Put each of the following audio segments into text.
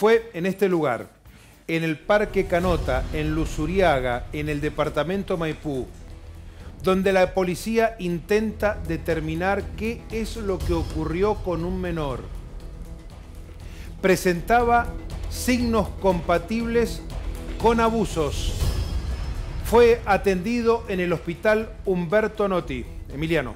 Fue en este lugar, en el Parque Canota, en Luzuriaga, en el departamento Maipú, donde la policía intenta determinar qué es lo que ocurrió con un menor. Presentaba signos compatibles con abusos. Fue atendido en el hospital Humberto Notti. Emiliano.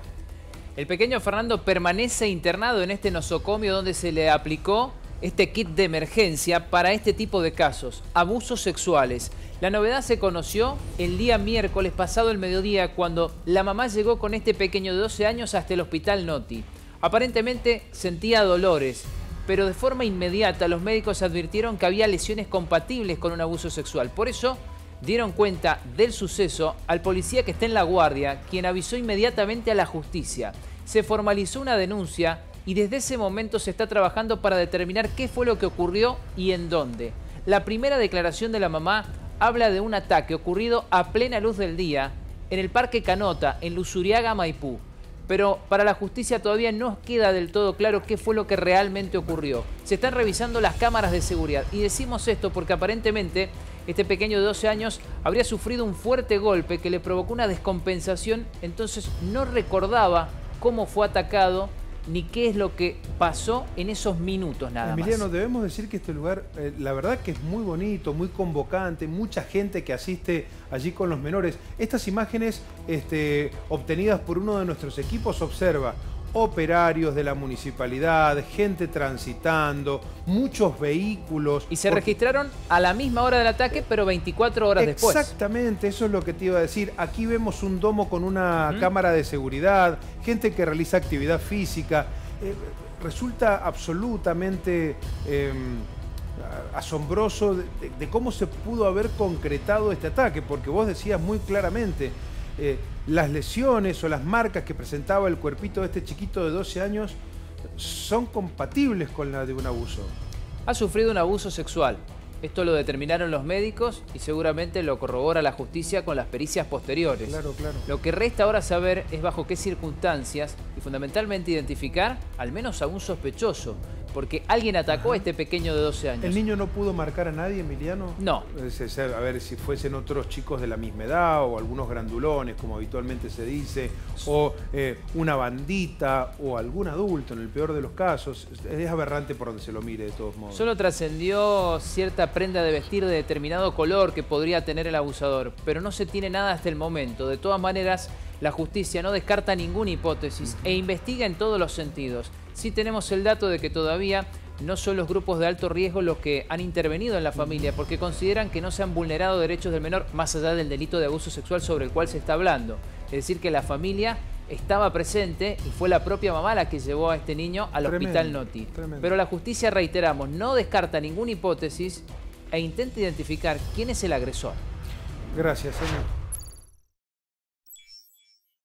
El pequeño Fernando permanece internado en este nosocomio donde se le aplicó este kit de emergencia para este tipo de casos, abusos sexuales. La novedad se conoció el día miércoles pasado el mediodía cuando la mamá llegó con este pequeño de 12 años hasta el hospital Noti. Aparentemente sentía dolores, pero de forma inmediata los médicos advirtieron que había lesiones compatibles con un abuso sexual. Por eso dieron cuenta del suceso al policía que está en la guardia, quien avisó inmediatamente a la justicia. Se formalizó una denuncia y desde ese momento se está trabajando para determinar qué fue lo que ocurrió y en dónde. La primera declaración de la mamá habla de un ataque ocurrido a plena luz del día en el Parque Canota, en Lusuriaga, Maipú. Pero para la justicia todavía no queda del todo claro qué fue lo que realmente ocurrió. Se están revisando las cámaras de seguridad. Y decimos esto porque aparentemente este pequeño de 12 años habría sufrido un fuerte golpe que le provocó una descompensación, entonces no recordaba cómo fue atacado ni qué es lo que pasó en esos minutos nada más. Emiliano, debemos decir que este lugar, eh, la verdad que es muy bonito, muy convocante, mucha gente que asiste allí con los menores. Estas imágenes este, obtenidas por uno de nuestros equipos observa operarios de la municipalidad, gente transitando, muchos vehículos. Y se registraron a la misma hora del ataque, pero 24 horas después. Exactamente, eso es lo que te iba a decir. Aquí vemos un domo con una cámara de seguridad, gente que realiza actividad física. Eh, resulta absolutamente... Em, asombroso de cómo se pudo haber concretado este ataque, porque vos decías muy claramente, eh, las lesiones o las marcas que presentaba el cuerpito de este chiquito de 12 años son compatibles con la de un abuso. Ha sufrido un abuso sexual. Esto lo determinaron los médicos y seguramente lo corrobora la justicia con las pericias posteriores. Claro, claro. Lo que resta ahora saber es bajo qué circunstancias y fundamentalmente identificar al menos a un sospechoso porque alguien atacó a este pequeño de 12 años. ¿El niño no pudo marcar a nadie, Emiliano? No. A ver si fuesen otros chicos de la misma edad o algunos grandulones, como habitualmente se dice, o eh, una bandita o algún adulto, en el peor de los casos. Es aberrante por donde se lo mire, de todos modos. Solo trascendió cierta prenda de vestir de determinado color que podría tener el abusador, pero no se tiene nada hasta el momento. De todas maneras, la justicia no descarta ninguna hipótesis e investiga en todos los sentidos. Sí tenemos el dato de que todavía no son los grupos de alto riesgo los que han intervenido en la familia porque consideran que no se han vulnerado derechos del menor más allá del delito de abuso sexual sobre el cual se está hablando. Es decir, que la familia estaba presente y fue la propia mamá la que llevó a este niño al hospital Noti. Pero la justicia, reiteramos, no descarta ninguna hipótesis e intenta identificar quién es el agresor. Gracias, señor.